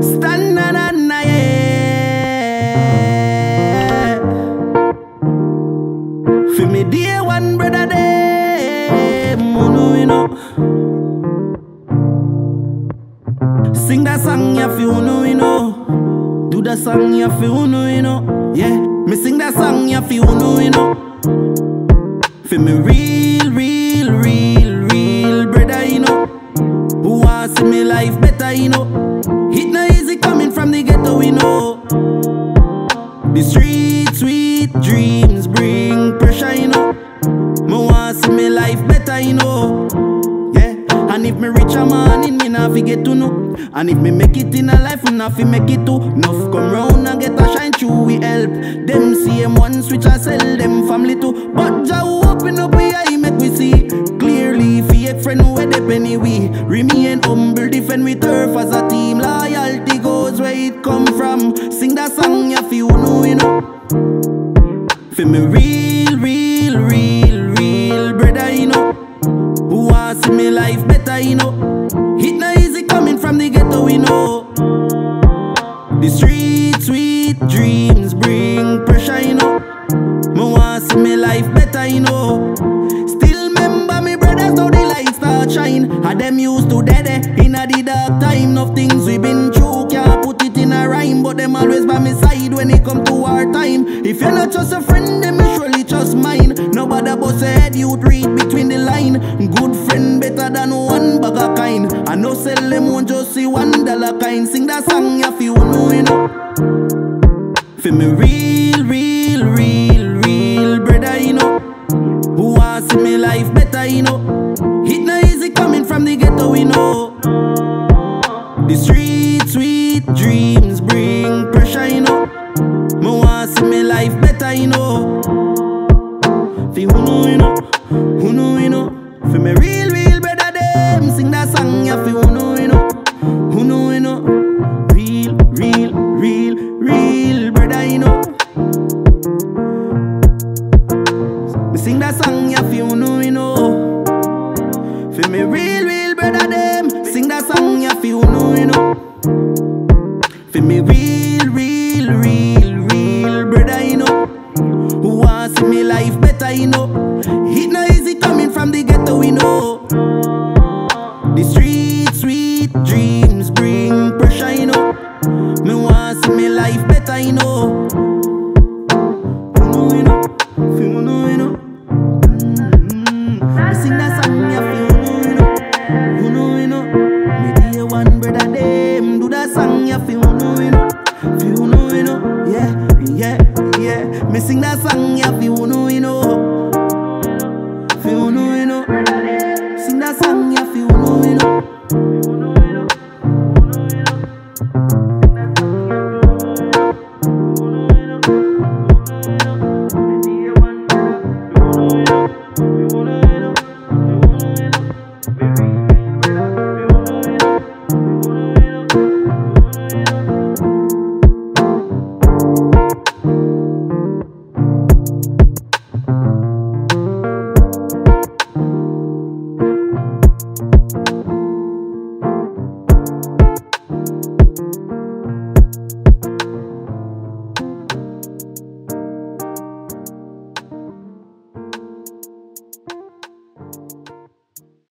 Stand na na na yeah. For me dear one brother them, mono you know. Sing that song ya fi uno you know. Do that song ya fi uno you know. Yeah, me sing that song ya fi uno you know. For me real, real, real, real brother you know. Who wants see me life better you know. It coming from the ghetto we know. The street sweet dreams bring pressure you know. Me want see me life better you know. Yeah, and if me reach a man in me nah forget to know. And if me make it in a life, me nah fi make it too. Enough come round and get a shine through we help. Them same one switch and sell them family too. But Jah who open up we eye make we see clearly. Fake friend where they penny we remain humble, defend we turf as a team. It come from. Sing that song ya fi you know you know. For me real, real, real, real brother you know. Who wants see me life better, you know? It no easy coming from the ghetto, we know. The street sweet dreams bring pressure, you know. Me want see me life better, you know. Still remember me brothers how the light start shine. Had them used to dead eh, in a the dark time. Of things we been through, can't put rhyme, but them always by my side when it come to our time. If you're not just a friend, then me surely just mine. Nobody but said you'd read between the line. Good friend better than one bag of kind. I know sell them won't just see one dollar kind. Sing that song if you feel know you know. For me real, real, real, real brother, you know. Who wants see me life better, you know. It no easy coming from the ghetto, we know. The street sweet dreams better, you know. Fi who know, you know, who know, you know. Me real, real brother them sing that song, yeah. Fi who know, you know, who know, you know. Real, real, real, real brother, you know. Me sing that song, yeah. Better, know. It no easy coming from the ghetto, we know. The street sweet dreams bring pressure, you know. Me want see me life better, you know. Who know, you know. Know, you know. Mm. Me sing that song, know, you know. Know, you know. Me brother, them Do that song, yeah, know, you know. Know, you know know, you know, you know Sing that song, yeah,